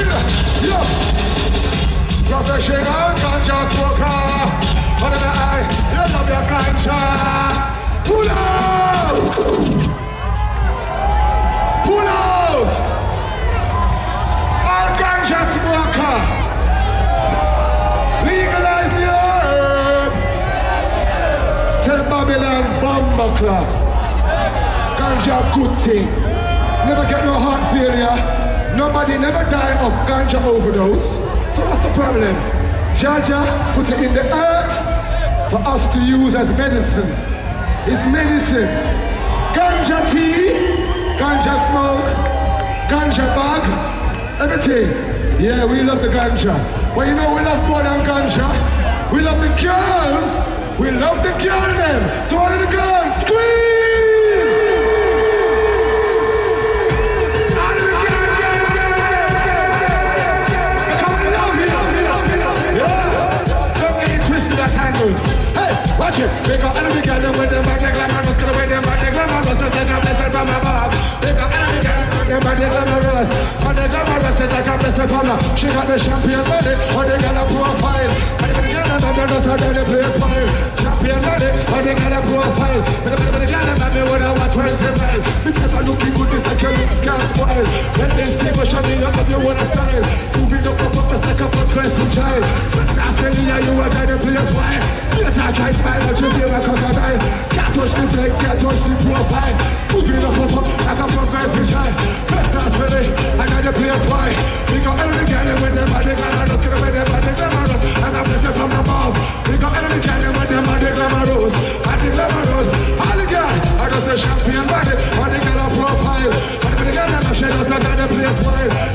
Yo. Professional ganja smoker. What am I? You love your ganja. Pull out. Pull out. All ganja smoker. Legalize the herb. Tell Babylon bomber club. Ganja good thing. Never get no heart failure. Nobody never die of ganja overdose. So what's the problem? Jah Jah put it in the earth for us to use as medicine. It's medicine. Ganja tea, ganja smoke, ganja bag, everything. Yeah, we love the ganja. But you know we love more than ganja. We love the girls. We love the girl them. So all of the girls, scream! Hey, watch it. They got enemy them with them they glamorous. Gonna win them they glamorous. It's like a blessing from above. They got enemy them with them back, they glamorous. And they glamorous, a from above. She got the champion body, or they got a profile. And the girl them have just had the place smile. Champion body, or they got a profile. But the girl them have me with a 120 mile. This type of looking good, this like your looks can't spoil. When they up, just like a place why. Try smile, but you feel like crocodile. Can't touch the flex, can't touch the profile. Moving up, up, up, like a progressive child. First class, really, I got the place why. We got every girl with them body glamorous, get with them body glamorous. I got blessing from above. We got every girl with them body glamorous, body glamorous. All the girl, I just a champion body, body girl a profile. For the girl, shade, just got the place wild.